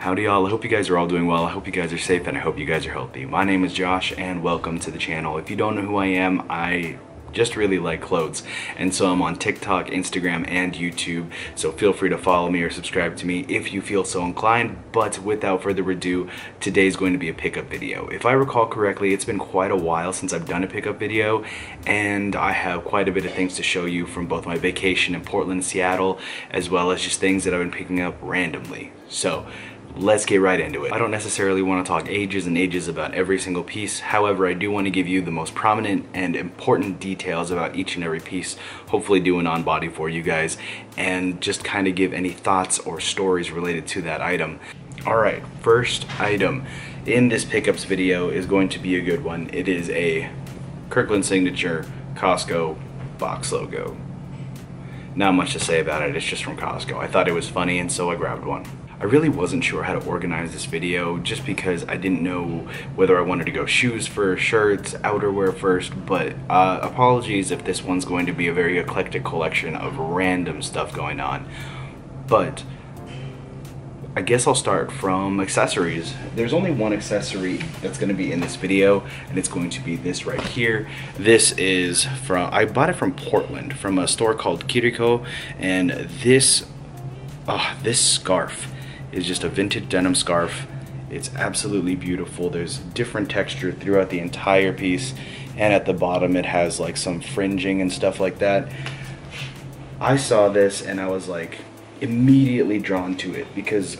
Howdy y'all, I hope you guys are all doing well. I hope you guys are safe and I hope you guys are healthy. My name is Josh and welcome to the channel. If you don't know who I am, I just really like clothes. And so I'm on TikTok, Instagram, and YouTube. So feel free to follow me or subscribe to me if you feel so inclined. But without further ado, today's going to be a pickup video. If I recall correctly, it's been quite a while since I've done a pickup video and I have quite a bit of things to show you from both my vacation in Portland, Seattle, as well as just things that I've been picking up randomly. So let's get right into it. I don't necessarily want to talk ages and ages about every single piece. However, I do want to give you the most prominent and important details about each and every piece. Hopefully do an on body for you guys and just kind of give any thoughts or stories related to that item. All right, first item in this pickups video is going to be a good one. It is a Kirkland Signature Costco box logo. Not much to say about it, it's just from Costco. I thought it was funny and so I grabbed one. I really wasn't sure how to organize this video just because I didn't know whether I wanted to go shoes first, shirts, outerwear first, but uh, apologies if this one's going to be a very eclectic collection of random stuff going on. But I guess I'll start from accessories. There's only one accessory that's gonna be in this video, and it's going to be this right here. This is from, I bought it from Portland, from a store called Kiriko, and this, oh, this scarf is just a vintage denim scarf. It's absolutely beautiful. There's different texture throughout the entire piece. And at the bottom it has like some fringing and stuff like that. I saw this and I was like immediately drawn to it because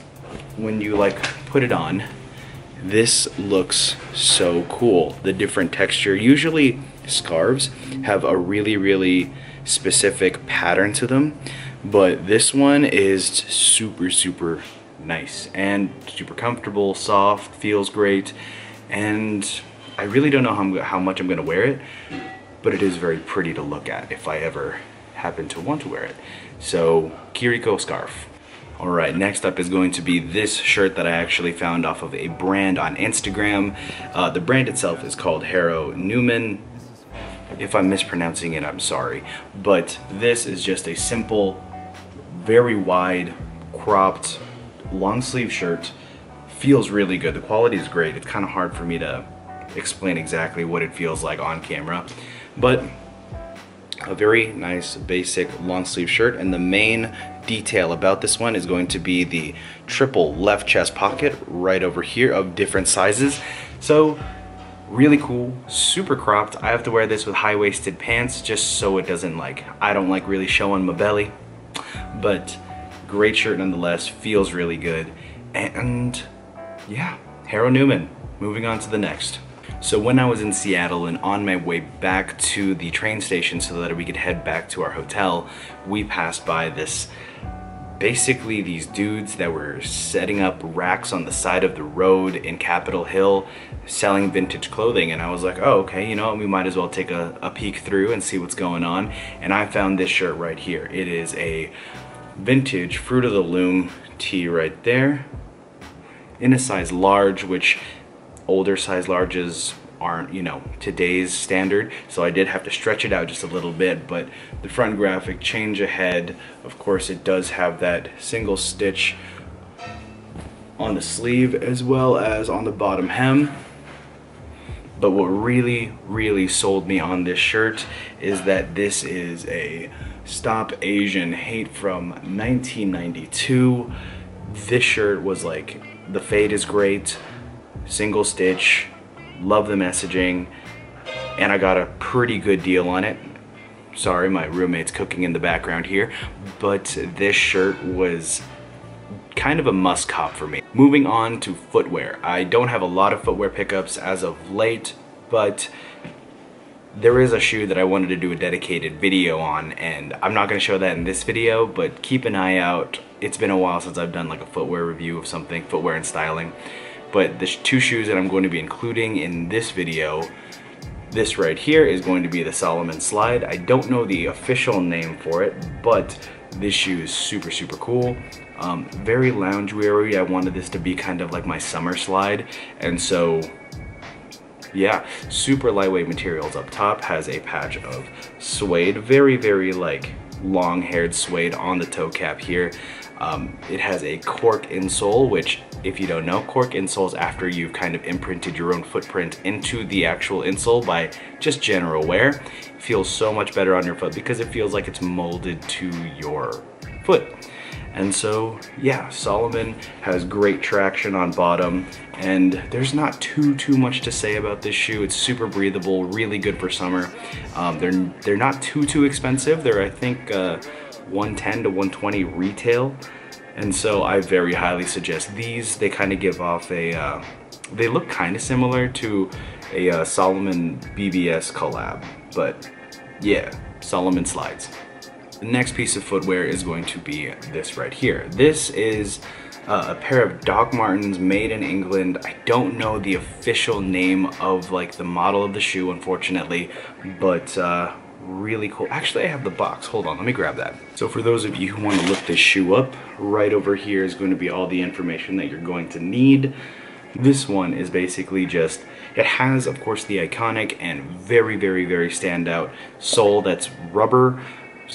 when you like put it on, this looks so cool. The different texture. Usually scarves have a really, really specific pattern to them, but this one is super, super nice and super comfortable, soft, feels great, and I really don't know how, how much I'm gonna wear it, but it is very pretty to look at if I ever happen to want to wear it. So, Kiriko scarf. All right, next up is going to be this shirt that I actually found off of a brand on Instagram. Uh, the brand itself is called Harrow Numan. If I'm mispronouncing it, I'm sorry. But this is just a simple, very wide, cropped long sleeve shirt feels really good. The quality is great. It's kind of hard for me to explain exactly what it feels like on camera, but a very nice basic long sleeve shirt and the main detail about this one is going to be the triple left chest pocket right over here of different sizes. So really cool, super cropped. I have to wear this with high-waisted pants just so it doesn't like, I don't like really showing my belly, but Great shirt nonetheless, feels really good. And yeah, Harrow Numan. Moving on to the next. So when I was in Seattle and on my way back to the train station so that we could head back to our hotel, we passed by this basically these dudes that were setting up racks on the side of the road in Capitol Hill selling vintage clothing and I was like oh okay you know we might as well take a, a peek through and see what's going on and I found this shirt right here it is a vintage Fruit of the Loom tee right there in a size large, which older size larges aren't, you know, today's standard. So I did have to stretch it out just a little bit, but the front graphic change ahead, of course it does have that single stitch on the sleeve as well as on the bottom hem. But what really, really sold me on this shirt is that this is a Stop Asian Hate from 1992. This shirt was like, the fade is great, single stitch, love the messaging, and I got a pretty good deal on it. Sorry, my roommate's cooking in the background here, but this shirt was kind of a must cop for me. Moving on to footwear. I don't have a lot of footwear pickups as of late, but there is a shoe that I wanted to do a dedicated video on and I'm not going to show that in this video but keep an eye out. It's been a while since I've done like a footwear review of something footwear and styling. But the two shoes that I'm going to be including in this video this right here is going to be the Salomon Slide. I don't know the official name for it but this shoe is super super cool. Um, very lounge weary I wanted this to be kind of like my summer slide and so yeah, super lightweight materials up top, has a patch of suede, very, very like long haired suede on the toe cap here. Um, it has a cork insole, which if you don't know, cork insoles after you've kind of imprinted your own footprint into the actual insole by just general wear, feels so much better on your foot because it feels like it's molded to your foot. And so, yeah, Salomon has great traction on bottom and there's not too, too much to say about this shoe. It's super breathable, really good for summer. Um, they're, they're not too, too expensive. They're, I think, uh, 110 to 120 retail. And so I very highly suggest these. They kind of give off a, uh, they look kind of similar to a uh, Salomon BBS collab, but yeah, Salomon slides. The next piece of footwear is going to be this right here. This is uh, a pair of Doc Martens made in England. I don't know the official name of like the model of the shoe, unfortunately, but uh, really cool. Actually, I have the box. Hold on, let me grab that. So for those of you who want to look this shoe up, right over here is going to be all the information that you're going to need. This one is basically just, it has, of course, the iconic and very, very, very standout sole that's rubber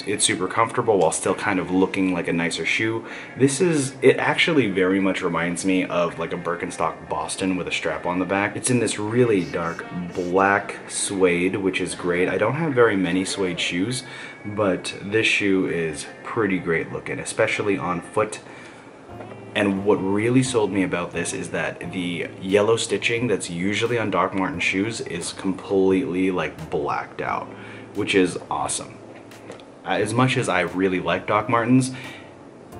it's super comfortable while still kind of looking like a nicer shoe. This is, it actually very much reminds me of like a Birkenstock Boston with a strap on the back. It's in this really dark black suede, which is great. I don't have very many suede shoes, but this shoe is pretty great looking, especially on foot. And what really sold me about this is that the yellow stitching that's usually on Doc Marten shoes is completely like blacked out, which is awesome as much as I really like Doc Martens,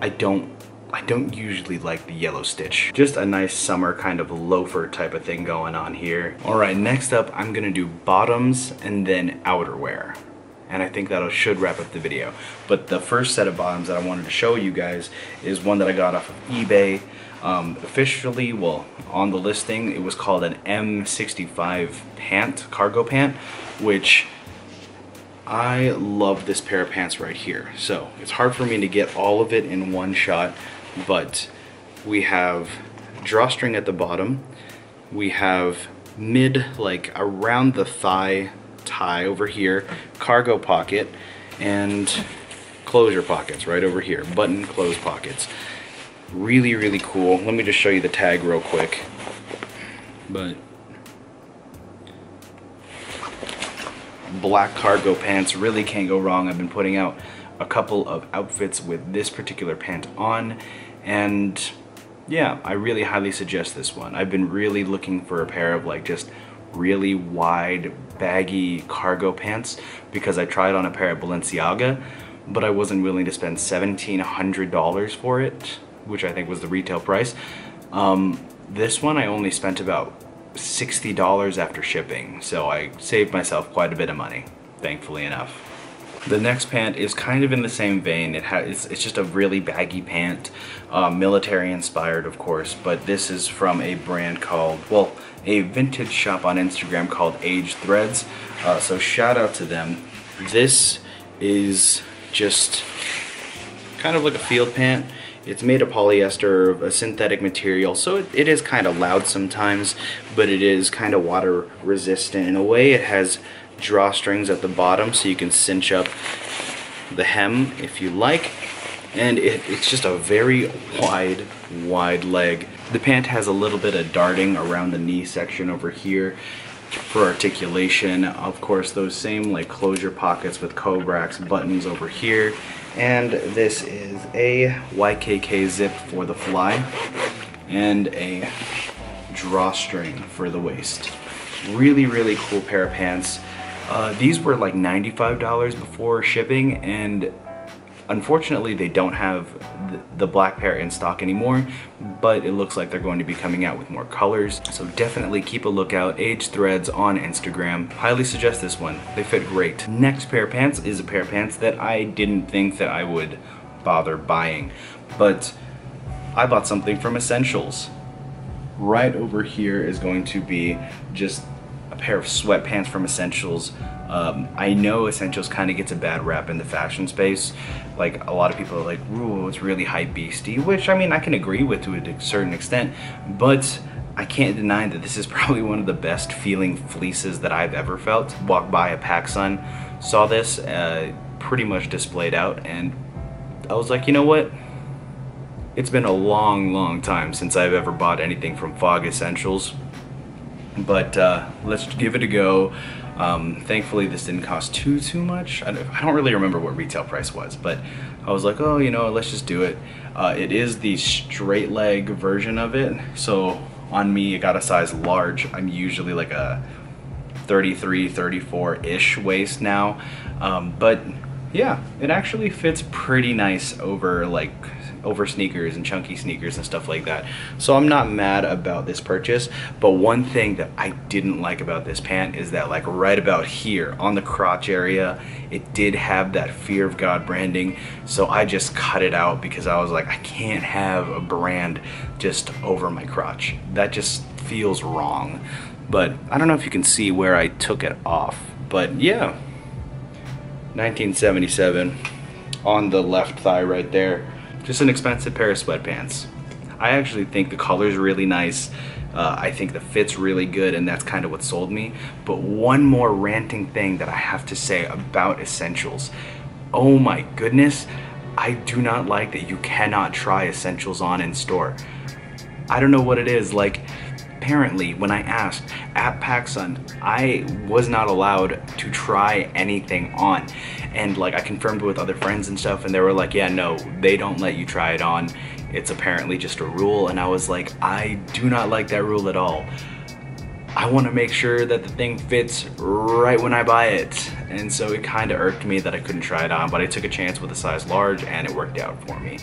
I don't I don't usually like the yellow stitch. Just a nice summer kind of loafer type of thing going on here. All right, next up, I'm gonna do bottoms and then outerwear. And I think that should wrap up the video. But the first set of bottoms that I wanted to show you guys is one that I got off of eBay. Um, officially, well, on the listing, it was called an M65 pant, cargo pant, which I love this pair of pants right here. So it's hard for me to get all of it in one shot, but we have drawstring at the bottom. We have mid, like around the thigh tie over here, cargo pocket, and closure pockets right over here, button close pockets. Really, really cool. Let me just show you the tag real quick. But black cargo pants really can't go wrong. I've been putting out a couple of outfits with this particular pant on and yeah, I really highly suggest this one. I've been really looking for a pair of like just really wide baggy cargo pants because I tried on a pair of Balenciaga but I wasn't willing to spend $1,700 for it which I think was the retail price. Um, this one I only spent about $60 after shipping, so I saved myself quite a bit of money, thankfully enough. The next pant is kind of in the same vein. It has it's, just a really baggy pant, uh, military inspired of course, but this is from a brand called, well, a vintage shop on Instagram called Aged Threads. Uh, so shout out to them. This is just kind of like a field pant. It's made of polyester, a synthetic material, so it, it is kind of loud sometimes, but it is kind of water resistant. In a way, it has drawstrings at the bottom so you can cinch up the hem if you like. And it, it's just a very wide, wide leg. The pant has a little bit of darting around the knee section over here for articulation. Of course, those same like closure pockets with Cobrax buttons over here and this is a YKK zip for the fly and a drawstring for the waist. Really, really cool pair of pants. Uh, these were like $95 before shipping and Unfortunately, they don't have the black pair in stock anymore, but it looks like they're going to be coming out with more colors. So definitely keep a lookout. Aged Threads on Instagram. Highly suggest this one. They fit great. Next pair of pants is a pair of pants that I didn't think that I would bother buying, but I bought something from Essentials. Right over here is going to be just a pair of sweatpants from Essentials um, I know Essentials kind of gets a bad rap in the fashion space. Like a lot of people are like, "Ooh, it's really hype beastie," which I mean I can agree with to a certain extent, but I can't deny that this is probably one of the best feeling fleeces that I've ever felt. Walked by a PacSun, saw this uh, pretty much displayed out, and I was like, you know what? it's been a long, long time since I've ever bought anything from Fog Essentials. But uh, let's give it a go. Um, thankfully, this didn't cost too, too much. I don't, I don't, really remember what retail price was, but I was like, oh, you know, let's just do it. Uh, it is the straight leg version of it. So on me, it got a size large. I'm usually like a 33, 34-ish waist now. Um, but yeah, it actually fits pretty nice over like over sneakers and chunky sneakers and stuff like that. So I'm not mad about this purchase, but one thing that I didn't like about this pant is that like right about here on the crotch area, it did have that Fear of God branding. So I just cut it out because I was like, I can't have a brand just over my crotch. That just feels wrong. But I don't know if you can see where I took it off, but yeah, 1977 on the left thigh right there. Just an expensive pair of sweatpants. I actually think the color's really nice. Uh, I think the fit's really good and that's kind of what sold me. But one more ranting thing that I have to say about Essentials. Oh my goodness, I do not like that you cannot try Essentials on in store. I don't know what it is, like apparently when I asked at PacSun, I was not allowed to try anything on. And like I confirmed with other friends and stuff and they were like, yeah, no, they don't let you try it on. It's apparently just a rule. And I was like, I do not like that rule at all. I want to make sure that the thing fits right when I buy it. And so it kind of irked me that I couldn't try it on, but I took a chance with a size large and it worked out for me.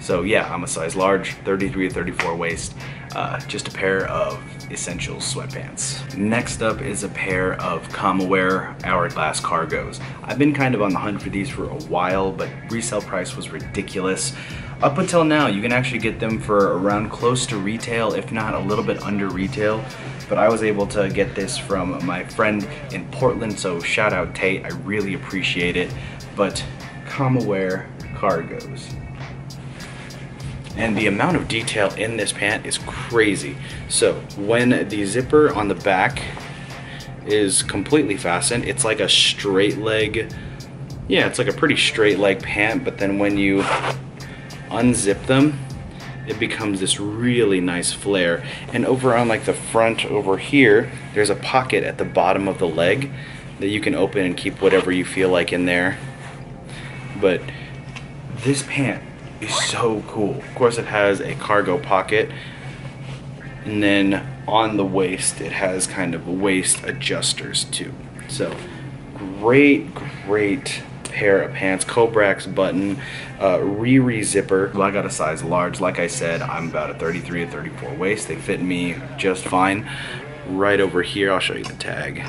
So yeah, I'm a size large, 33 to 34 waist, uh, just a pair of essential sweatpants. Next up is a pair of CMMAWEAR Hourglass Cargos. I've been kind of on the hunt for these for a while, but resale price was ridiculous. Up until now, you can actually get them for around close to retail, if not a little bit under retail. But I was able to get this from my friend in Portland, so shout out Tate, I really appreciate it. But CMMAWEAR Cargos. And the amount of detail in this pant is crazy. So when the zipper on the back is completely fastened, it's like a straight leg, yeah, it's like a pretty straight leg pant, but then when you unzip them, it becomes this really nice flare. And over on like the front over here, there's a pocket at the bottom of the leg that you can open and keep whatever you feel like in there. But this pant is so cool. Of course it has a cargo pocket and then on the waist it has kind of waist adjusters too. So great, great pair of pants. Cobrax button, uh, Riri zipper. Well, I got a size large. Like I said, I'm about a 33 to 34 waist. They fit me just fine. Right over here, I'll show you the tag.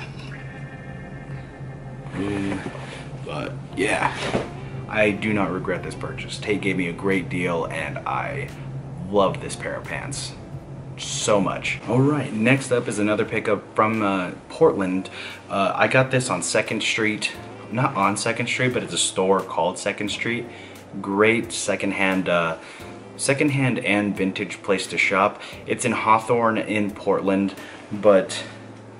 Mm, but yeah, I do not regret this purchase. Tate gave me a great deal and I love this pair of pants so much. All right, next up is another pickup from uh, Portland. Uh, I got this on 2nd Street, not on 2nd Street, but it's a store called 2nd Street. Great secondhand, uh, secondhand and vintage place to shop. It's in Hawthorne in Portland, but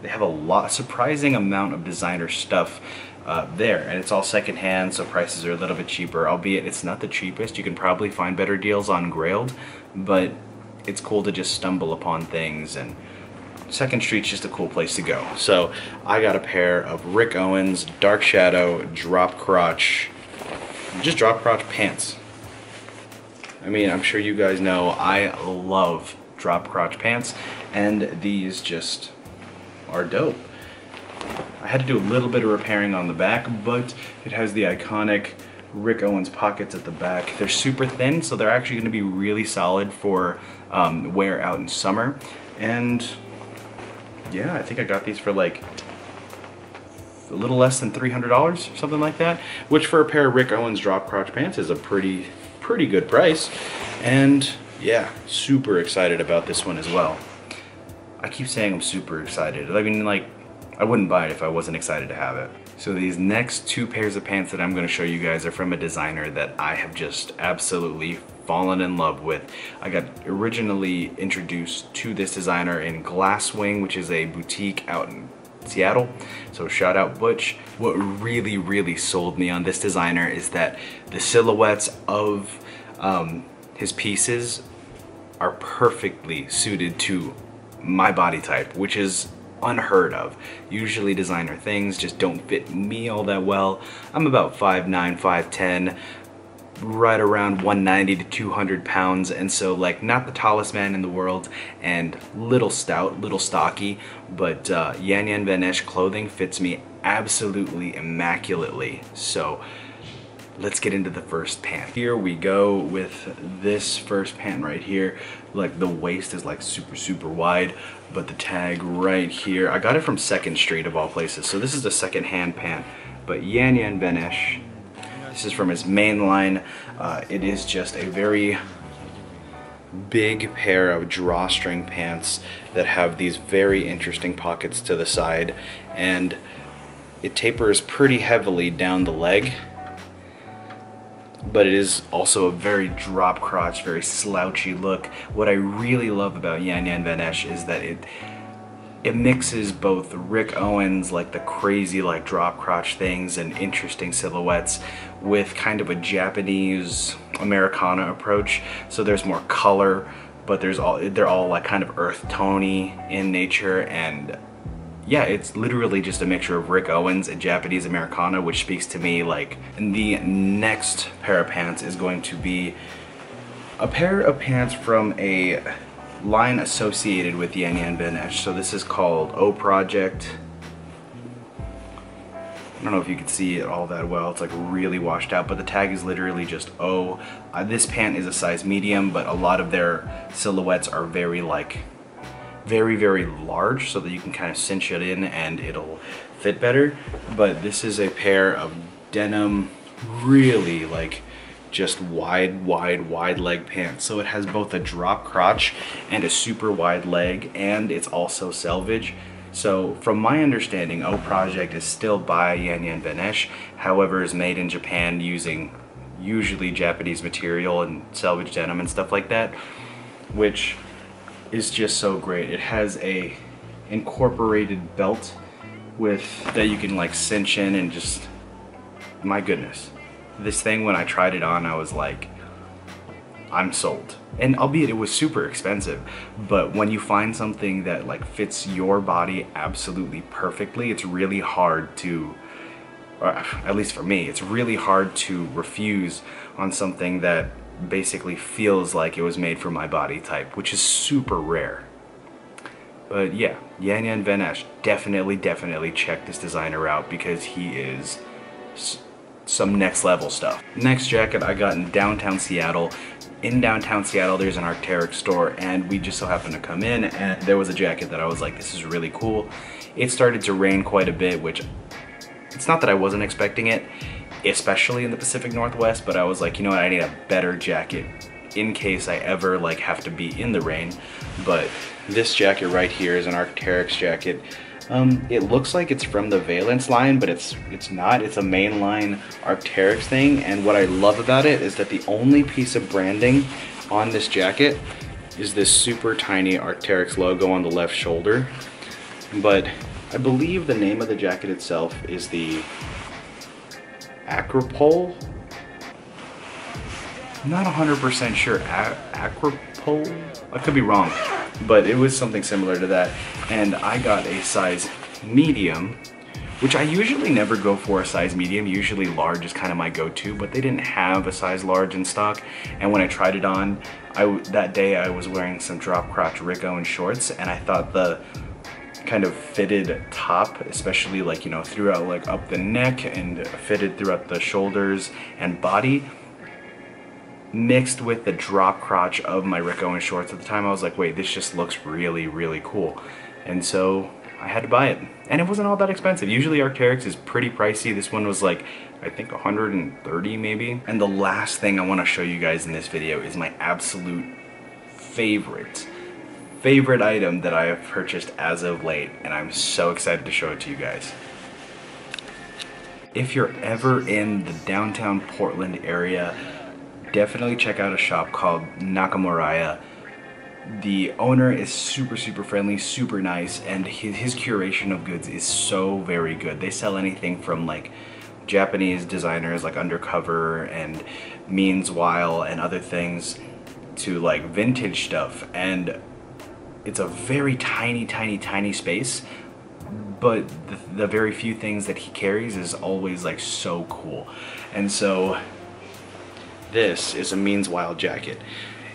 they have a lot, surprising amount of designer stuff uh, there and it's all secondhand so prices are a little bit cheaper albeit it's not the cheapest. You can probably find better deals on Grailed but it's cool to just stumble upon things and Second Street's just a cool place to go. So I got a pair of Rick Owens Dark Shadow drop crotch just drop crotch pants. I mean I'm sure you guys know I love drop crotch pants and these just are dope I had to do a little bit of repairing on the back, but it has the iconic Rick Owens pockets at the back. They're super thin, so they're actually gonna be really solid for um, wear out in summer. And yeah, I think I got these for like a little less than $300, something like that, which for a pair of Rick Owens drop crotch pants is a pretty, pretty good price. And yeah, super excited about this one as well. I keep saying I'm super excited. I mean, like, I wouldn't buy it if I wasn't excited to have it. So these next two pairs of pants that I'm gonna show you guys are from a designer that I have just absolutely fallen in love with. I got originally introduced to this designer in Glasswing, which is a boutique out in Seattle. So shout out Butch. What really, really sold me on this designer is that the silhouettes of um, his pieces are perfectly suited to my body type, which is unheard of. Usually designer things just don't fit me all that well. I'm about 5'9", 5'10", right around 190 to 200 pounds and so like not the tallest man in the world and little stout little stocky but uh, Jan Jan Van clothing fits me absolutely immaculately so let's get into the first pant here we go with this first pant right here. Like the waist is like super super wide but the tag right here I got it from second street of all places. So this is a second hand pant but Jan Jan Van Essche this is from his main line. Uh, it is just a very big pair of drawstring pants that have these very interesting pockets to the side and it tapers pretty heavily down the leg but it is also a very drop crotch, very slouchy look. What I really love about Jan Jan Van Essche is that it it mixes both Rick Owens, like the crazy like drop crotch things and interesting silhouettes with kind of a Japanese Americana approach. So there's more color, but there's all they're all like kind of earth tony in nature and yeah, it's literally just a mixture of Rick Owens and Japanese Americana, which speaks to me like the next pair of pants is going to be a pair of pants from a line associated with Jan Jan Van So this is called O Project. I don't know if you can see it all that well. It's like really washed out, but the tag is literally just O. Uh, this pant is a size medium, but a lot of their silhouettes are very like, very, very large so that you can kind of cinch it in and it'll fit better. But this is a pair of denim, really like just wide, wide, wide leg pants. So it has both a drop crotch and a super wide leg, and it's also selvage. So from my understanding, O Project is still by Jan Jan Van Essche, however is made in Japan using usually Japanese material and selvage denim and stuff like that, which is just so great. It has a incorporated belt with that you can like cinch in and just, my goodness this thing when I tried it on I was like I'm sold and albeit it was super expensive but when you find something that like fits your body absolutely perfectly it's really hard to or at least for me it's really hard to refuse on something that basically feels like it was made for my body type which is super rare but yeah Jan Jan Van Essche definitely definitely check this designer out because he is some next level stuff. Next jacket I got in downtown Seattle. In downtown Seattle, there's an Arc'teryx store, and we just so happened to come in, and there was a jacket that I was like, this is really cool. It started to rain quite a bit, which it's not that I wasn't expecting it, especially in the Pacific Northwest, but I was like, you know what, I need a better jacket in case I ever like have to be in the rain. But this jacket right here is an Arc'teryx jacket. Um, it looks like it's from the Veilance line, but it's it's not. It's a mainline Arc'teryx thing, and what I love about it is that the only piece of branding on this jacket is this super tiny Arc'teryx logo on the left shoulder. But I believe the name of the jacket itself is the Acropole. Not 100% sure. A Acropole? I could be wrong but it was something similar to that. And I got a size medium, which I usually never go for a size medium. Usually large is kind of my go-to, but they didn't have a size large in stock. And when I tried it on, I, that day I was wearing some drop crotch Rick Owens shorts and I thought the kind of fitted top, especially like, you know, throughout like up the neck and fitted throughout the shoulders and body mixed with the drop crotch of my Rick Owens shorts at the time, I was like, wait, this just looks really, really cool. And so I had to buy it. And it wasn't all that expensive. Usually Arc'teryx is pretty pricey. This one was like, I think 130 maybe. And the last thing I wanna show you guys in this video is my absolute favorite, favorite item that I have purchased as of late. And I'm so excited to show it to you guys. If you're ever in the downtown Portland area, definitely check out a shop called Nakamuraya. The owner is super, super friendly, super nice, and his, his curation of goods is so very good. They sell anything from like Japanese designers like Undercover and Meanswhile and other things to like vintage stuff and it's a very tiny, tiny, tiny space, but the, the, very few things that he carries is always like so cool. And so this is a Meanswhile jacket.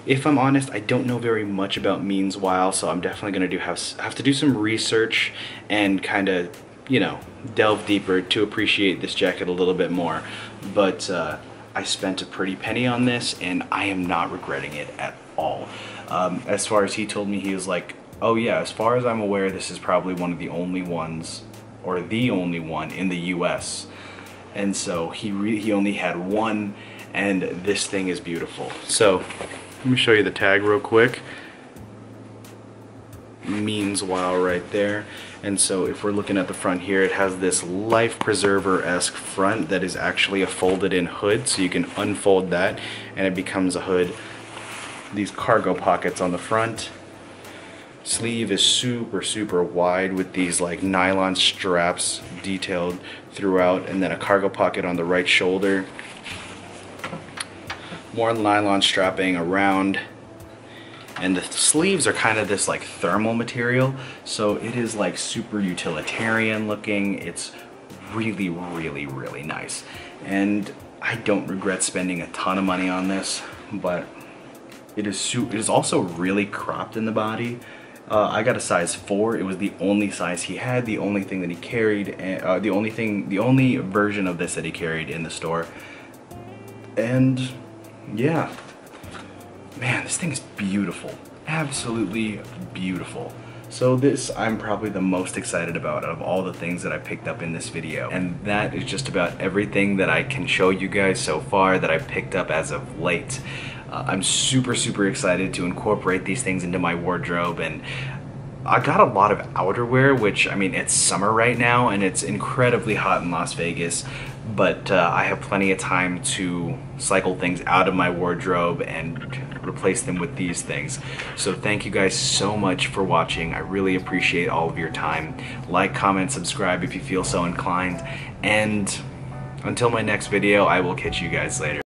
If I'm honest, I don't know very much about Meanswhile, so I'm definitely gonna do have, have to do some research and kind of, you know, delve deeper to appreciate this jacket a little bit more. But uh, I spent a pretty penny on this and I am not regretting it at all. Um, as far as he told me, he was like, oh yeah, as far as I'm aware, this is probably one of the only ones, or the only one in the U.S. And so he he only had one, and this thing is beautiful. So let me show you the tag real quick. Meanswhile right there. And so if we're looking at the front here, it has this life preserver-esque front that is actually a folded in hood. So you can unfold that and it becomes a hood these cargo pockets on the front. Sleeve is super, super wide with these like nylon straps detailed throughout and then a cargo pocket on the right shoulder. More nylon strapping around and the sleeves are kind of this like thermal material so it is like super utilitarian looking it's really really really nice and I don't regret spending a ton of money on this but it is it is also really cropped in the body. Uh, I got a size four. It was the only size he had, the only thing that he carried, and uh, the only thing, the only version of this that he carried in the store. And yeah, man, this thing is beautiful, absolutely beautiful. So this I'm probably the most excited about of all the things that I picked up in this video. And that is just about everything that I can show you guys so far that I picked up as of late. Uh, I'm super, super excited to incorporate these things into my wardrobe and I got a lot of outerwear, which, I mean, it's summer right now and it's incredibly hot in Las Vegas, but uh, I have plenty of time to cycle things out of my wardrobe and replace them with these things. So thank you guys so much for watching. I really appreciate all of your time. Like, comment, subscribe if you feel so inclined, and until my next video, I will catch you guys later.